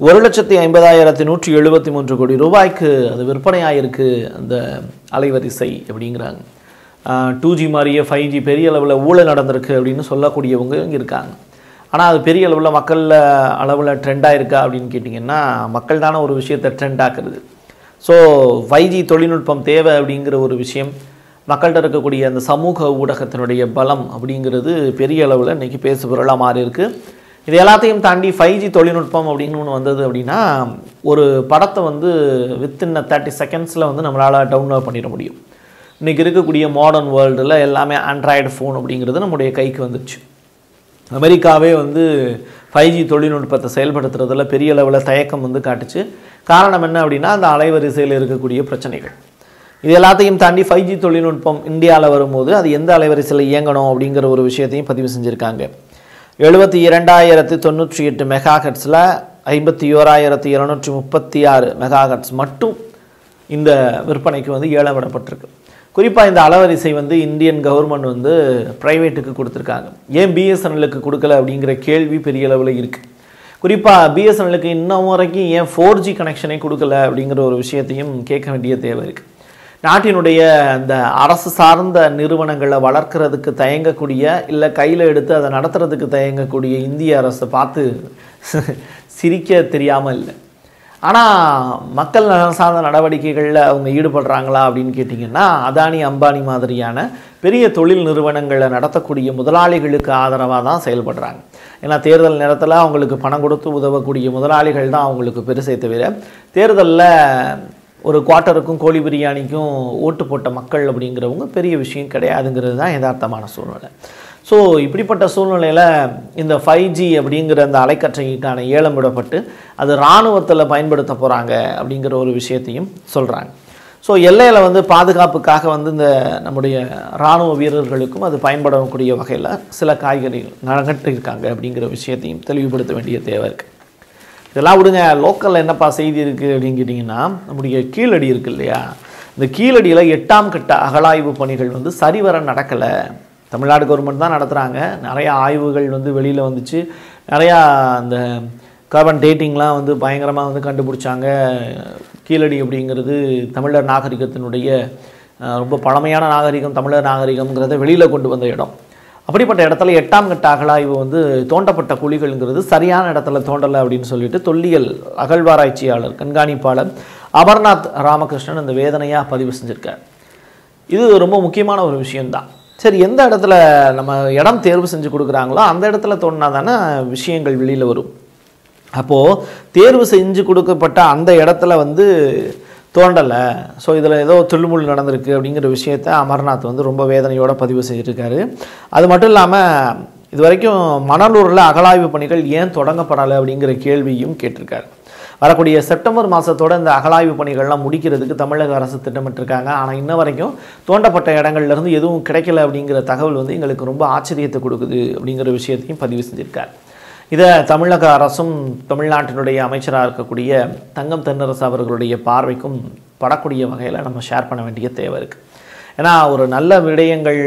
Speaker 1: ஒரு லட்சத்தி ஐம்பதாயிரத்தி நூற்றி எழுபத்தி மூன்று கோடி ரூபாய்க்கு அது விற்பனையாயிருக்கு அந்த அலைவரிசை அப்படிங்கிறாங்க. டூ ஜி மாதிரியே ஃபைவ் ஜி பெரிய அளவில் ஊழல் நடந்திருக்கு அப்படின்னு சொல்லக்கூடியவங்க இங்கே இருக்காங்க. ஆனால் அது பெரிய அளவில் மக்களில் அளவில் ட்ரெண்டாக இருக்கா அப்படின்னு கேட்டிங்கன்னா மக்கள் தானே ஒரு விஷயத்தை ட்ரெண்ட் ஆக்குறது. ஸோ ஃபைவ் ஜி தொழில்நுட்பம் தேவை அப்படிங்கிற ஒரு விஷயம் மக்கள்கிட்ட இருக்கக்கூடிய அந்த சமூக ஊடகத்தினுடைய பலம் அப்படிங்கிறது பெரிய அளவில் இன்றைக்கி பேசு பொருளாக மாறி இது எல்லாத்தையும் தாண்டி ஃபைவ் ஜி தொழில்நுட்பம் அப்படின்னு ஒன்று வந்தது அப்படின்னா ஒரு படத்தை வந்து வித்தின் தேர்ட்டி செகண்ட்ஸில் வந்து நம்மளால் டவுன்லோட் பண்ணிட முடியும். இன்றைக்கி இருக்கக்கூடிய மாடர்ன் வேர்ல்டில் எல்லாமே ஆண்ட்ராய்டு ஃபோன் அப்படிங்கிறது நம்முடைய கைக்கு வந்துச்சு அமெரிக்காவே வந்து ஃபைவ் ஜி தொழில்நுட்பத்தை செயல்படுத்துறதுல பெரிய அளவில் தயக்கம் வந்து காட்டுச்சு. காரணம் என்ன அப்படின்னா அந்த அலைவரிசையில் இருக்கக்கூடிய பிரச்சனைகள். இது எல்லாத்தையும் தாண்டி ஃபைவ் ஜி தொழில்நுட்பம் இந்தியாவில் வரும்போது அது எந்த அலைவரிசையில் இயங்கணும் அப்படிங்கிற ஒரு விஷயத்தையும் பதிவு செஞ்சுருக்காங்க. எழுபத்தி இரண்டாயிரத்தி தொண்ணூற்றி எட்டு மெகா ஹெட்ஸில் ஐம்பத்தி ஓராயிரத்தி இரநூற்றி முப்பத்தி ஆறு மெகா ஹெட்ஸ் மட்டும் இந்த விற்பனைக்கு வந்து ஏலம் விடப்பட்டிருக்கு குறிப்பாக இந்த அளவரிசை வந்து இந்தியன் கவர்மெண்ட் வந்து ப்ரைவேட்டுக்கு கொடுத்துருக்காங்க. ஏன் பிஎஸ்என்எலுக்கு கொடுக்கல அப்படிங்கிற கேள்வி பெரிய அளவில் இருக்குது குறிப்பாக பிஎஸ்என்எலுக்கு இன்னும் வரைக்கும் ஏன் ஃபோர் ஜி கனெக்ஷனே கொடுக்கல அப்படிங்கிற ஒரு விஷயத்தையும் கேட்க வேண்டிய தேவை இருக்குது நாட்டினுடைய அந்த அரசு சார்ந்த நிறுவனங்களை வளர்க்குறதுக்கு தயங்கக்கூடிய இல்லை கையில் எடுத்து அதை நடத்துறதுக்கு தயங்கக்கூடிய இந்திய அரசை பார்த்து சிரிக்க தெரியாமல் இல்லை. ஆனால் மக்கள் நலன் சார்ந்த நடவடிக்கைகளில் அவங்க ஈடுபடுறாங்களா அப்படின்னு கேட்டிங்கன்னா அதானி அம்பானி மாதிரியான பெரிய தொழில் நிறுவனங்களை நடத்தக்கூடிய முதலாளிகளுக்கு ஆதரவாக தான் செயல்படுறாங்க. ஏன்னா தேர்தல் நேரத்தில் அவங்களுக்கு பணம் கொடுத்து உதவக்கூடிய முதலாளிகள் தான் அவங்களுக்கு பெருசை தவிர தேர்தலில் ஒரு குவார்ட்டருக்கும் கோழி பிரியாணிக்கும் ஓட்டு போட்ட மக்கள் அப்படிங்கிறவங்க பெரிய விஷயம் கிடையாதுங்கிறது தான் யதார்த்தமான சூழ்நிலை. ஸோ இப்படிப்பட்ட சூழ்நிலையில் இந்த ஃபைவ் ஜி அப்படிங்கிற அந்த அலைக்கற்றைக்கான ஏலம் விடப்பட்டு அது இராணுவத்தில் பயன்படுத்த போகிறாங்க அப்படிங்கிற ஒரு விஷயத்தையும் சொல்கிறாங்க ஸோ எல்லையில் வந்து பாதுகாப்புக்காக வந்து இந்த நம்முடைய இராணுவ வீரர்களுக்கும் அது பயன்படக்கூடிய வகையில் சில காய்கறிகள் நகட்டிருக்காங்க அப்படிங்கிற விஷயத்தையும் தெளிவுபடுத்த வேண்டிய தேவை இருக்குது இதெல்லாம் விடுங்க லோக்கலில் என்னப்பா செய்தி இருக்குது அப்படின்னு கேட்டிங்கன்னா நம்முடைய கீழடி இருக்கு இல்லையா? இந்த கீழடியில் எட்டாம் கட்ட அகழாய்வு பணிகள் வந்து சரிவர நடக்கலை. தமிழ்நாடு கவர்மெண்ட் தான் நடத்துகிறாங்க நிறையா ஆய்வுகள் வந்து வெளியில் வந்துச்சு. நிறையா அந்த கார்பன் டேட்டிங்லாம் வந்து பயங்கரமாக வந்து கண்டுபிடிச்சாங்க. கீழடி அப்படிங்கிறது தமிழர் நாகரிகத்தினுடைய ரொம்ப பழமையான நாகரிகம் தமிழர் நாகரிகம்ங்கிறத வெளியில் கொண்டு வந்த இடம். அப்படிப்பட்ட இடத்துல எட்டாம் கட்ட அகழாய்வு வந்து தோண்டப்பட்ட குழிகள்ங்கிறது சரியான இடத்துல தோண்டலை அப்படின்னு சொல்லிட்டு தொல்லியல் அகழ்வாராய்ச்சியாளர் கண்காணிப்பாளர் அமர்நாத் ராமகிருஷ்ணன் இந்த வேதனையாக பதிவு செஞ்சுருக்கார். இது ரொம்ப முக்கியமான ஒரு விஷயம்தான். சரி எந்த இடத்துல நம்ம இடம் தேர்வு செஞ்சு கொடுக்குறாங்களோ அந்த இடத்துல தோண்டினா தானே விஷயங்கள் வெளியில் வரும். அப்போது தேர்வு செஞ்சு கொடுக்கப்பட்ட அந்த இடத்துல வந்து தோண்டலை. ஸோ இதில் ஏதோ துள்ளுமுள் நடந்திருக்கு அப்படிங்கிற விஷயத்த அமர்நாத் வந்து ரொம்ப வேதனையோடு பதிவு செய்திருக்காரு. அது மட்டும் இல்லாமல் இது வரைக்கும் மணலூரில் அகழாய்வு பணிகள் ஏன் தொடங்கப்படலை அப்படிங்கிற கேள்வியும் கேட்டிருக்காரு. வரக்கூடிய செப்டம்பர் மாதத்தோட இந்த அகழாய்வு பணிகள்லாம் முடிக்கிறதுக்கு தமிழக அரசு திட்டமிட்டிருக்காங்க. ஆனால் இன்ன வரைக்கும் தோண்டப்பட்ட இடங்கள்லேருந்து எதுவும் கிடைக்கல அப்படிங்கிற தகவல் வந்து எங்களுக்கு ரொம்ப ஆச்சரியத்தை கொடுக்குது அப்படிங்கிற விஷயத்தையும் பதிவு செஞ்சுருக்காரு. இதை தமிழக அரசும் தமிழ்நாட்டினுடைய அமைச்சராக இருக்கக்கூடிய தங்கம் தென்னரசு அவர்களுடைய பார்வைக்கும் படக்கூடிய வகையில் நம்ம ஷேர் பண்ண வேண்டிய தேவை இருக்குது ஏன்னா ஒரு நல்ல விடயங்கள்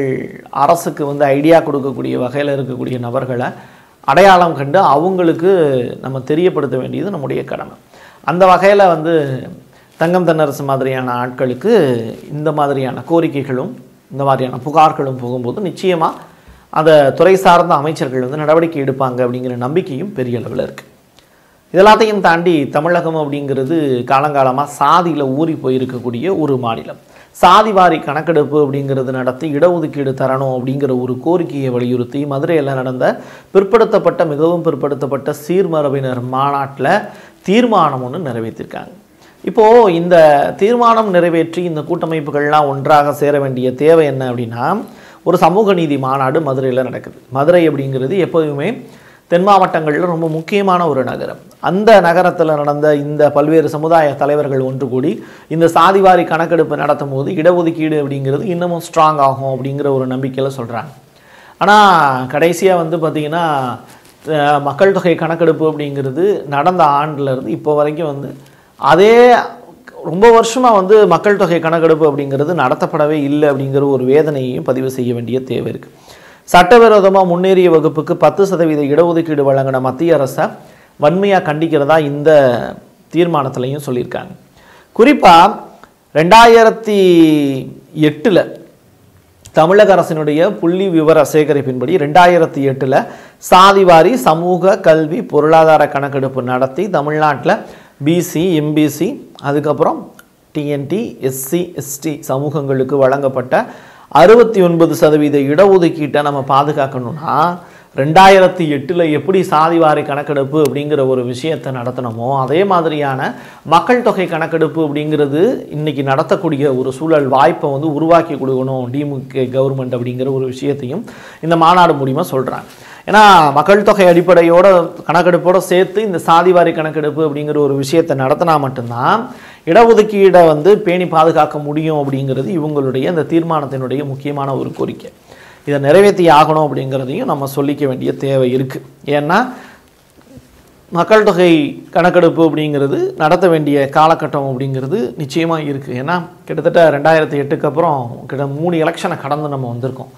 Speaker 1: அரசுக்கு வந்து ஐடியா கொடுக்கக்கூடிய வகையில் இருக்கக்கூடிய நபர்களை அடையாளம் கண்டு அவங்களுக்கு நம்ம தெரியப்படுத்த வேண்டியது நம்முடைய கடமை. அந்த வகையில் வந்து தங்கம் தென்னரசு மாதிரியான ஆட்களுக்கு இந்த மாதிரியான கோரிக்கைகளும் இந்த மாதிரியான புகார்களும் போகும்போது நிச்சயமாக அந்த துறை சார்ந்த அமைச்சர்கள் வந்து நடவடிக்கை எடுப்பாங்க அப்படிங்கிற நம்பிக்கையும் பெரிய அளவில் இருக்குது இதெல்லாத்தையும் தாண்டி தமிழகம் அப்படிங்கிறது காலங்காலமாக சாதியில் ஊறி போயிருக்கக்கூடிய ஒரு மாநிலம். சாதிவாரி கணக்கெடுப்பு அப்படிங்கிறது நடத்தி இடஒதுக்கீடு தரணும் அப்படிங்கிற ஒரு கோரிக்கையை வலியுறுத்தி மதுரையில் நடந்த பிற்படுத்தப்பட்ட மிகவும் பிற்படுத்தப்பட்ட சீர்மரபினர் மாநாட்டில் தீர்மானம் ஒன்று நிறைவேற்றிருக்காங்க. இப்போது இந்த தீர்மானம் நிறைவேற்றி இந்த கூட்டமைப்புகள்லாம் ஒன்றாக சேர வேண்டிய தேவை என்ன அப்படின்னா ஒரு சமூக நீதி மாநாடு மதுரையில் நடக்குது. மதுரை அப்படிங்கிறது எப்போதுமே தென் மாவட்டங்களில் ரொம்ப முக்கியமான ஒரு நகரம். அந்த நகரத்தில் நடந்த இந்த பல்வேறு சமுதாய தலைவர்கள் ஒன்று கூடி இந்த சாதிவாரி கணக்கெடுப்பு நடத்தும் போது இடஒதுக்கீடு அப்படிங்கிறது இன்னமும் ஸ்ட்ராங் ஆகும் அப்படிங்கிற ஒரு நம்பிக்கையில் சொல்கிறாங்க ஆனால் கடைசியாக வந்து பார்த்திங்கன்னா மக்கள் தொகை கணக்கெடுப்பு அப்படிங்கிறது நடந்த ஆண்டுல இருந்து இப்போ வரைக்கும் வந்து அதே ரொம்ப வருஷமாக வந்து மக்கள் தொகை கணக்கெடுப்பு அப்படிங்கிறது நடத்தப்படவே இல்லை அப்படிங்கிற ஒரு வேதனையையும் பதிவு செய்ய வேண்டிய தேவை இருக்குது சட்டவிரோதமாக முன்னேறிய வகுப்புக்கு பத்து சதவீத இடஒதுக்கீடு வழங்கின மத்திய அரசை வன்மையாக கண்டிக்கிறதா இந்த தீர்மானத்திலையும் சொல்லியிருக்காங்க. குறிப்பாக ரெண்டாயிரத்தி எட்டில் தமிழக அரசினுடைய புள்ளி விவர சேகரிப்பின்படி ரெண்டாயிரத்தி எட்டில் சாதிவாரி சமூக கல்வி பொருளாதார கணக்கெடுப்பு நடத்தி தமிழ்நாட்டில் பிசி எம்பிசி அதுக்கப்புறம் டிஎன்டி எஸ்சி எஸ்டி சமூகங்களுக்கு வழங்கப்பட்ட அறுபத்தி ஒன்பது சதவீத இடஒதுக்கீட்டை நம்ம பாதுகாக்கணும்னா ரெண்டாயிரத்தி எட்டில் எப்படி சாதிவாரி கணக்கெடுப்பு அப்படிங்கிற ஒரு விஷயத்தை நடத்தினோமோ அதே மாதிரியான மக்கள் தொகை கணக்கெடுப்பு அப்படிங்கிறது இன்றைக்கி நடத்தக்கூடிய ஒரு சூழல் வாய்ப்பை வந்து உருவாக்கி கொடுக்கணும் டிமுக கவர்மெண்ட் அப்படிங்கிற ஒரு விஷயத்தையும் இந்த மாநாடு மூலிமா சொல்கிறாங்க ஏன்னா மக்கள் தொகை அடிப்படையோட கணக்கெடுப்போட சேர்த்து இந்த சாதிவாரி கணக்கெடுப்பு அப்படிங்கிற ஒரு விஷயத்தை நடத்தினா மட்டும்தான் இடஒதுக்கீடை வந்து பேணி பாதுகாக்க முடியும் அப்படிங்கிறது இவங்களுடைய அந்த தீர்மானத்தினுடைய முக்கியமான ஒரு கோரிக்கை. இதை நிறைவேற்றி ஆகணும் அப்படிங்கிறதையும் நம்ம சொல்லிக்க வேண்டிய தேவை இருக்குது ஏன்னா மக்கள் தொகை கணக்கெடுப்பு அப்படிங்கிறது நடத்த வேண்டிய காலகட்டம் அப்படிங்கிறது நிச்சயமாக இருக்குது ஏன்னா கிட்டத்தட்ட ரெண்டாயிரத்தி எட்டுக்கு அப்புறம் கிட்ட மூணு எலெக்ஷனை கடந்து நம்ம வந்திருக்கோம்.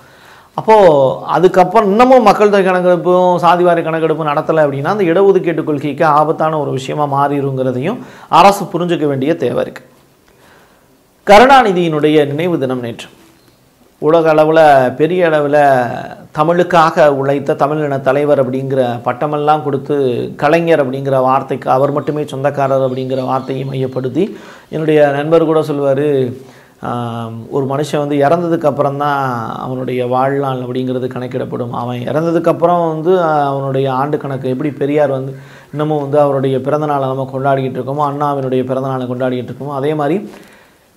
Speaker 1: அப்போது அதுக்கப்புறம் இன்னமும் மக்கள் தொகை கணக்கெடுப்பும் சாதிவாரி கணக்கெடுப்பும் நடத்தலை அப்படின்னா அந்த இடஒதுக்கீட்டு கொள்கைக்கு ஆபத்தான ஒரு விஷயமாக மாறிடுங்கிறதையும் அரசு புரிஞ்சுக்க வேண்டிய தேவை இருக்குது கருணாநிதியினுடைய நினைவு தினம் நேற்று. உலக அளவில் பெரிய அளவில் தமிழுக்காக உழைத்த தமிழின தலைவர் அப்படிங்கிற பட்டமெல்லாம் கொடுத்து கலைஞர் அப்படிங்கிற வார்த்தைக்கு அவர் மட்டுமே சொந்தக்காரர் அப்படிங்கிற வார்த்தையை மையப்படுத்தி என்னுடைய நண்பர் கூட சொல்வார் ஒரு மனுஷன் வந்து இறந்ததுக்கு அப்புறம் தான் அவனுடைய வாழ்நாள் அப்படிங்கிறது கணக்கிடப்படும். அவன் இறந்ததுக்கப்புறம் வந்து அவனுடைய ஆண்டு கணக்கு எப்படி பெரியார் வந்து இன்னமும் வந்து அவருடைய பிறந்தநாளை நம்ம கொண்டாடிக்கிட்டு இருக்கோமோ அண்ணாவினுடைய பிறந்தநாளை கொண்டாடிக்கிட்டு இருக்கோமோ அதே மாதிரி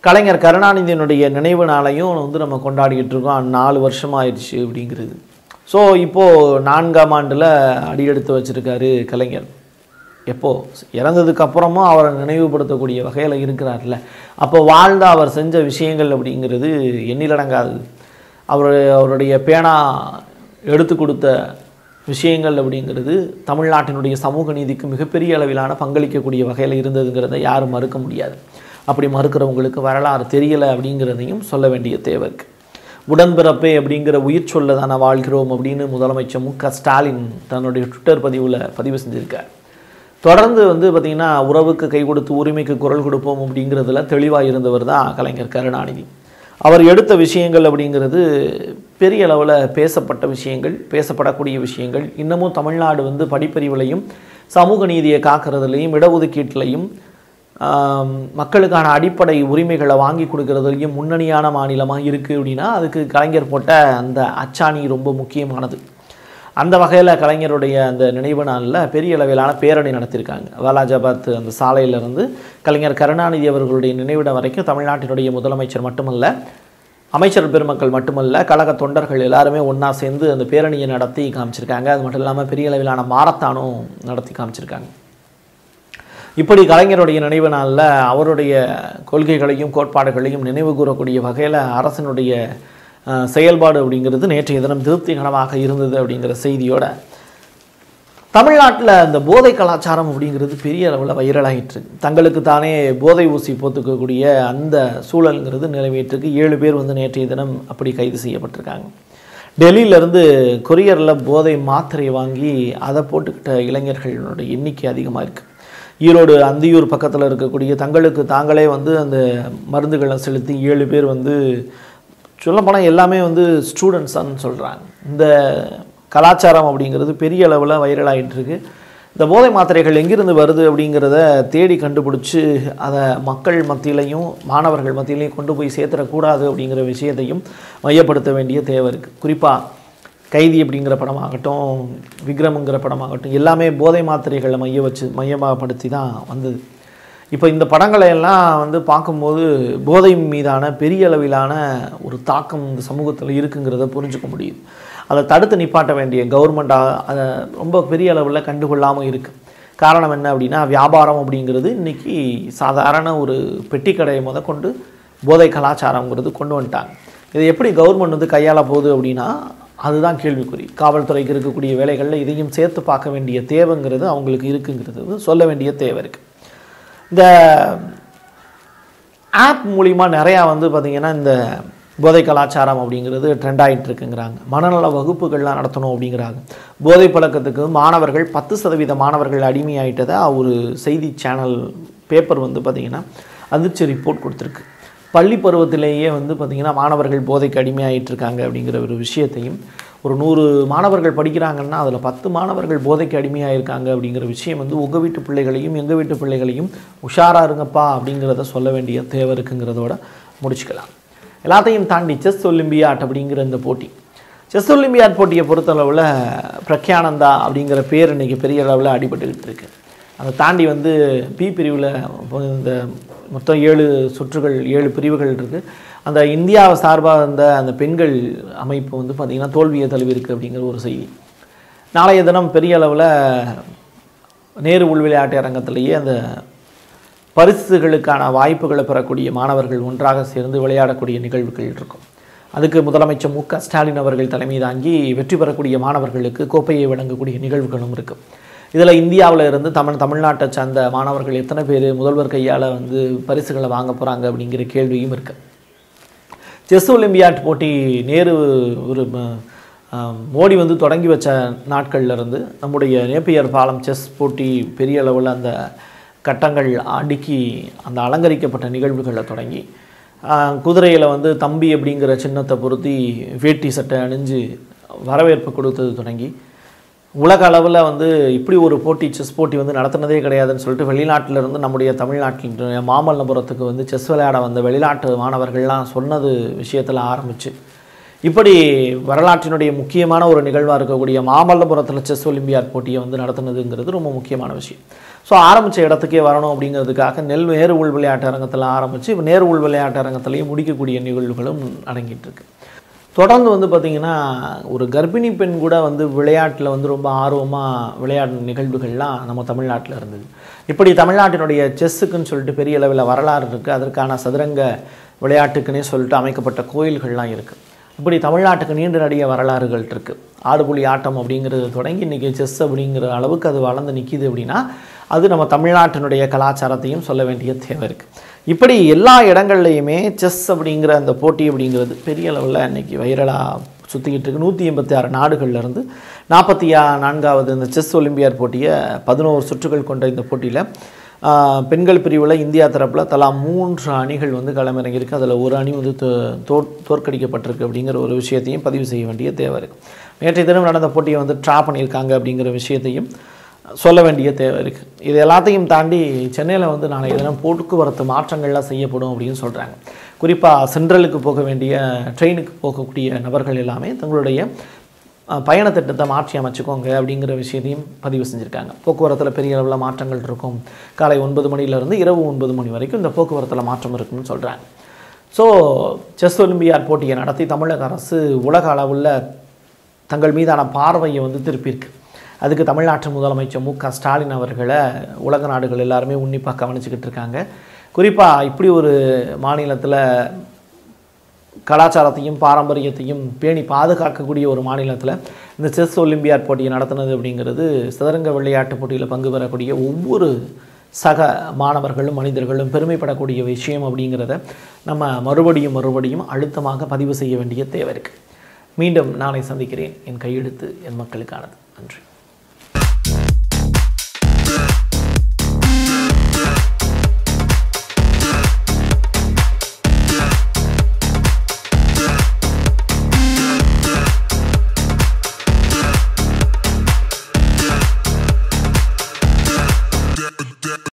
Speaker 1: கலைஞர் கருணாநிதியினுடைய நினைவு நாளையும் வந்து நம்ம கொண்டாடிக்கிட்டு இருக்கோம். நாலு வருஷம் ஆயிடுச்சு அப்படிங்கிறது. ஸோ இப்போது நான்காம் ஆண்டில் அடியெடுத்து வச்சிருக்காரு கலைஞர். எப்போது இறந்ததுக்கு அப்புறமும் அவரை நினைவுபடுத்தக்கூடிய வகையில் இருக்கிறார்ல. அப்போ வாழ்ந்த அவர் செஞ்ச விஷயங்கள் அப்படிங்கிறது எண்ணிலடங்காது அவர் அவருடைய பேனா எடுத்து கொடுத்த விஷயங்கள் அப்படிங்கிறது தமிழ்நாட்டினுடைய சமூக நீதிக்கு மிகப்பெரிய அளவிலான பங்களிக்கக்கூடிய வகையில் இருந்ததுங்கிறத யாரும் மறுக்க முடியாது. அப்படி மறுக்கிறவங்களுக்கு வரலாறு தெரியலை அப்படிங்கிறதையும் சொல்ல வேண்டிய தேவை இருக்குது உடன்பிறப்பே அப்படிங்கிற உயிர் சொல்ல தானே வாழ்கிறோம் அப்படின்னு முதலமைச்சர் மு க. ஸ்டாலின் தன்னுடைய ட்விட்டர் பதிவில் பதிவு செஞ்சுருக்கார். தொடர்ந்து வந்து பார்த்திங்கன்னா உறவுக்கு கை கொடுத்து உரிமைக்கு குரல் கொடுப்போம் அப்படிங்கிறதுல தெளிவாக இருந்தவர் தான் கலைஞர் கருணாநிதி. அவர் எடுத்த விஷயங்கள் அப்படிங்கிறது பெரிய அளவில் பேசப்பட்ட விஷயங்கள் பேசப்படக்கூடிய விஷயங்கள். இன்னமும் தமிழ்நாடு வந்து படிப்பறிவுலையும் சமூக நீதியை காக்கிறதுலையும் இடஒதுக்கீட்டிலையும் மக்களுக்கான அடிப்படை உரிமைகளை வாங்கி கொடுக்கறதுலையும் முன்னணியான மாநிலமாக இருக்குது அப்படின்னா அதுக்கு கலைஞர் போட்ட அந்த அச்சாணி ரொம்ப முக்கியமானது. அந்த வகையில் கலைஞருடைய அந்த நினைவு நாளில் பெரிய அளவிலான பேரணி நடத்தியிருக்காங்க வாலாஜாபாத் அந்த சாலையிலிருந்து கலைஞர் கருணாநிதி அவர்களுடைய நினைவிடம் வரைக்கும் தமிழ்நாட்டினுடைய முதலமைச்சர் மட்டுமல்ல அமைச்சர் பெருமக்கள் மட்டுமல்ல கழக தொண்டர்கள் எல்லாருமே ஒன்றா சேர்ந்து அந்த பேரணியை நடத்தி காமிச்சிருக்காங்க. அது மட்டும் இல்லாமல் பெரிய அளவிலான மாரத்தானும் நடத்தி காமிச்சிருக்காங்க. இப்படி கலைஞருடைய நினைவு நாளில் அவருடைய கொள்கைகளையும் கோட்பாடுகளையும் நினைவு கூறக்கூடிய வகையில் அரசனுடைய செயல்பாடு அப்படிங்கிறது நேற்றைய தினம் திருப்திகரமாக இருந்தது அப்படிங்கிற செய்தியோட தமிழ்நாட்டில் இந்த போதை கலாச்சாரம் அப்படிங்கிறது பெரிய அளவில் வைரலாகிட்டு தங்களுக்கு தானே போதை ஊசி போத்துக்கக்கூடிய அந்த சூழலுங்கிறது நிலவிட்டுருக்கு ஏழு பேர் வந்து நேற்றைய தினம் அப்படி கைது செய்யப்பட்டிருக்காங்க. டெல்லியிலேருந்து கொரியரில் போதை மாத்திரை வாங்கி அதை போட்டுக்கிட்ட இளைஞர்களுடைய எண்ணிக்கை அதிகமாக இருக்குது ஈரோடு அந்தியூர் பக்கத்தில் இருக்கக்கூடிய தங்களுக்கு தாங்களே வந்து அந்த மருந்துகளை செலுத்தி ஏழு பேர் வந்து சொல்லப்போனால் எல்லாமே வந்து ஸ்டூடெண்ட்ஸான்னு சொல்கிறாங்க இந்த கலாச்சாரம் அப்படிங்கிறது பெரிய அளவில் வைரலாகிட்டுருக்கு இந்த போதை மாத்திரைகள் எங்கிருந்து வருது அப்படிங்கிறத தேடி கண்டுபிடிச்சி அதை மக்கள் மத்தியிலையும் மாணவர்கள் மத்தியிலையும் கொண்டு போய் சேர்த்துடக்கூடாது அப்படிங்கிற விஷயத்தையும் மையப்படுத்த வேண்டிய தேவை இருக்குது குறிப்பாக கைதி அப்படிங்கிற படமாகட்டும் விக்ரம்ங்கிற படமாகட்டும் எல்லாமே போதை மாத்திரைகளை மைய வச்சு மையமாகப்படுத்தி தான் வந்தது. இப்போ இந்த படங்களை எல்லாம் வந்து பார்க்கும்போது போதை மீதான பெரிய அளவிலான ஒரு தாக்கம் இந்த சமூகத்தில் இருக்குங்கிறத புரிஞ்சுக்க முடியுது. அதை தடுத்து நிப்பாட்ட வேண்டிய கவர்மெண்ட்டாக அதை ரொம்ப பெரிய அளவில் கண்டுகொள்ளாமல் இருக்குது காரணம் என்ன அப்படின்னா வியாபாரம் அப்படிங்கிறது இன்றைக்கி சாதாரண ஒரு பெட்டி கடையை முத கொண்டு போதை கலாச்சாரங்கிறது கொண்டு வந்துட்டாங்க. இதை எப்படி கவர்மெண்ட் வந்து கையாள போகுது அப்படின்னா அதுதான் கேள்விக்குறி. காவல்துறைக்கு இருக்கக்கூடிய வேலைகளில் இதையும் சேர்த்து பார்க்க வேண்டிய தேவைங்கிறது அவங்களுக்கு இருக்குங்கிறது. சொல்ல வேண்டிய தேவை இருக்குது இந்த ஆப் மூலிமா நிறையா வந்து பார்த்திங்கன்னா இந்த போதை கலாச்சாரம் அப்படிங்கிறது ட்ரெண்ட் ஆகிட்டு இருக்குங்கிறாங்க. மனநல வகுப்புகள்லாம் நடத்தணும் அப்படிங்கிறாங்க. போதை பழக்கத்துக்கு மாணவர்கள் பத்து சதவீத மாணவர்கள் அடிமையாயிட்டதாக ஒரு செய்தி சேனல் பேப்பர் வந்து பார்த்திங்கன்னா அதிர்ச்சி ரிப்போர்ட் கொடுத்துருக்கு. பள்ளி பருவத்திலேயே வந்து பார்த்திங்கன்னா மாணவர்கள் போதைக்கு அடிமையாகிட்டு இருக்காங்க அப்படிங்கிற ஒரு விஷயத்தையும் ஒரு நூறு மாணவர்கள் படிக்கிறாங்கன்னா அதில் பத்து மாணவர்கள் போதைக்கு அடிமையாக இருக்காங்க அப்படிங்கிற விஷயம் வந்து உங்கள் வீட்டு பிள்ளைகளையும் எங்கள் வீட்டு பிள்ளைகளையும் உஷாராக இருங்கப்பா அப்படிங்கிறத சொல்ல வேண்டிய தேவை இருக்குங்கிறதோட முடிச்சுக்கலாம். எல்லாத்தையும் தாண்டி செஸ் ஒலிம்பியாட் அப்படிங்கிற இந்த போட்டி. செஸ் ஒலிம்பியாட் போட்டியை பொறுத்தளவில் பிரக்யானந்தா அப்படிங்கிற பேர் இன்றைக்கி பெரிய அளவில் அடிபட்டுக்கிட்டு இருக்குது அதை தாண்டி வந்து பி பிரிவில் இந்த மொத்தம் ஏழு சுற்றுகள் ஏழு பிரிவுகள் இருக்குது அந்த இந்தியாவை சார்பாக இருந்த அந்த பெண்கள் அமைப்பு வந்து பார்த்திங்கன்னா தோல்வியை தழுவி இருக்குது அப்படிங்கிற ஒரு செய்தி. நாளைய தினம் பெரிய அளவில் நேரு உள் விளையாட்டு அரங்கத்திலேயே அந்த பரிசுகளுக்கான வாய்ப்புகளை பெறக்கூடிய மாணவர்கள் ஒன்றாக சேர்ந்து விளையாடக்கூடிய நிகழ்வுகள் இருக்கும். அதுக்கு முதலமைச்சர் மு க ஸ்டாலின் அவர்கள் தலைமை தாங்கி வெற்றி பெறக்கூடிய மாணவர்களுக்கு கோப்பையை வழங்கக்கூடிய நிகழ்வுகளும் இருக்குது இதில் இந்தியாவில் இருந்து தமிழ் தமிழ்நாட்டை சார்ந்த மாணவர்கள் எத்தனை பேர் முதல்வர் கையால் வந்து பரிசுகளை வாங்க போகிறாங்க அப்படிங்கிற கேள்வியும் இருக்குது செஸ் ஒலிம்பியாட் போட்டி நேரு ஒரு மோடி வந்து தொடங்கி வச்ச நாட்கள்ல இருந்து நம்முடைய நேப்பியர் பாலம் செஸ் போட்டி பெரிய அளவில் அந்த கட்டங்கள் அடுக்கி அந்த அலங்கரிக்கப்பட்ட நிகழ்வுகளை தொடங்கி குதிரையில் வந்து தம்பி அப்படிங்கிற சின்னத்தை பொருத்தி வேட்டி சட்டை அணிஞ்சு வரவேற்பு கொடுத்தது தொடங்கி உலக அளவில் வந்து இப்படி ஒரு போட்டி செஸ் போட்டி வந்து நடத்தினதே கிடையாதுன்னு சொல்லிட்டு வெளிநாட்டில் இருந்து நம்முடைய தமிழ்நாட்டில் மாமல்லபுரத்துக்கு வந்து செஸ் விளையாட வந்த வெளிநாட்டு மாணவர்கள்லாம் சொன்னது விஷயத்தில் ஆரம்பிச்சு. இப்படி வரலாற்றினுடைய முக்கியமான ஒரு நிகழ்வாக இருக்கக்கூடிய மாமல்லபுரத்தில் செஸ் ஒலிம்பியாட் போட்டியை வந்து நடத்துனதுங்கிறது ரொம்ப முக்கியமான விஷயம். ஸோ ஆரம்பித்த இடத்துக்கே வரணும் அப்படிங்கிறதுக்காக நெல் நேரு உள் விளையாட்டு அரங்கத்தில் ஆரம்பித்து இப்போ நேரு உள் விளையாட்டு அரங்கத்திலையும் முடிக்கக்கூடிய நிகழ்வுகளும் அடங்கிட்டு இருக்கு. தொடர்ந்து வந்து பார்த்திங்கன்னா ஒரு கர்ப்பிணி பெண் கூட வந்து விளையாட்டில் வந்து ரொம்ப ஆர்வமாக விளையாடும் நிகழ்வுகள்லாம் நம்ம தமிழ்நாட்டில் இருந்தது. இப்படி தமிழ்நாட்டினுடைய செஸ்ஸுக்குன்னு சொல்லிட்டு பெரிய அளவில் வரலாறு இருக்குது அதற்கான சதுரங்க விளையாட்டுக்குன்னே சொல்லிட்டு அமைக்கப்பட்ட கோயில்கள்லாம் இருக்குது இப்படி தமிழ்நாட்டுக்கு நீண்ட நடிக வரலாறுகள் இருக்குது ஆடுபுலி ஆட்டம் அப்படிங்கிறது தொடங்கி இன்றைக்கி செஸ் அப்படிங்கிற அளவுக்கு அது வளர்ந்து நிற்கிது அப்படின்னா அது நம்ம தமிழ்நாட்டினுடைய கலாச்சாரத்தையும் சொல்ல வேண்டிய தேவை இருக்குது இப்படி எல்லா இடங்கள்லையுமே செஸ் அப்படிங்கிற அந்த போட்டி அப்படிங்கிறது பெரிய அளவில் இன்றைக்கி வைரலாக சுற்றிக்கிட்டு இருக்கு. நூற்றி எண்பத்தி ஆறு நாடுகள்லேருந்து நாற்பத்தி நான்காவது இந்த செஸ் ஒலிம்பியாட் போட்டியை பதினோரு சுற்றுகள் கொண்ட இந்த போட்டியில் பெண்கள் பிரிவில் இந்தியா தரப்பில் தலா மூன்று அணிகள் வந்து களமிறங்கியிருக்கு. அதில் ஒரு அணி வந்து தோ- தோ தோற்கடிக்கப்பட்டிருக்கு அப்படிங்கிற ஒரு விஷயத்தையும் பதிவு செய்ய வேண்டிய தேவை இருக்குது நேற்றைய தினம் நடந்த போட்டியை வந்து ட்ரா பண்ணியிருக்காங்க அப்படிங்கிற விஷயத்தையும் சொல்ல வேண்டிய தேவை இருக்குது இது எல்லாத்தையும் தாண்டி சென்னையில் வந்து நாளைய தினம் போக்குவரத்து மாற்றங்கள்லாம் செய்யப்படும் அப்படின்னு சொல்கிறாங்க குறிப்பாக சென்ட்ரலுக்கு போக வேண்டிய ட்ரெயினுக்கு போகக்கூடிய நபர்கள் எல்லாமே தங்களுடைய பயண திட்டத்தை மாற்றி அமைச்சுக்கோங்க அப்படிங்கிற விஷயத்தையும் பதிவு செஞ்சுருக்காங்க. போக்குவரத்தில் பெரிய அளவில் மாற்றங்கள் இருக்கும். காலை ஒன்பது மணிலேருந்து இரவு ஒன்பது மணி வரைக்கும் இந்த போக்குவரத்தில் மாற்றம் இருக்குன்னு சொல்கிறாங்க ஸோ செஸ் ஒலிம்பியாட் போட்டியை நடத்தி தமிழக அரசு உலக அளவில் தங்கள் மீதான பார்வையை வந்து திருப்பியிருக்கு. அதுக்கு தமிழ்நாட்டு முதலமைச்சர் மு க ஸ்டாலின் அவர்களை உலக நாடுகள் எல்லாருமே உன்னிப்பாக கவனிச்சுக்கிட்டு இருக்காங்க. குறிப்பாக இப்படி ஒரு மாநிலத்தில் கலாச்சாரத்தையும் பாரம்பரியத்தையும் பேணி பாதுகாக்கக்கூடிய ஒரு மாநிலத்தில் இந்த செஸ் ஒலிம்பியாட் போட்டியை நடத்தினது அப்படிங்கிறது சதுரங்க விளையாட்டு போட்டியில் பங்கு பெறக்கூடிய ஒவ்வொரு சக மாணவர்களும் மனிதர்களும் பெருமைப்படக்கூடிய விஷயம் அப்படிங்கிறத நம்ம மறுபடியும் மறுபடியும் அழுத்தமாக பதிவு செய்ய வேண்டிய தேவை இருக்குது மீண்டும் நாளை சந்திக்கிறேன். என் கையெழுத்து என் மக்களுக்கானது. நன்றி.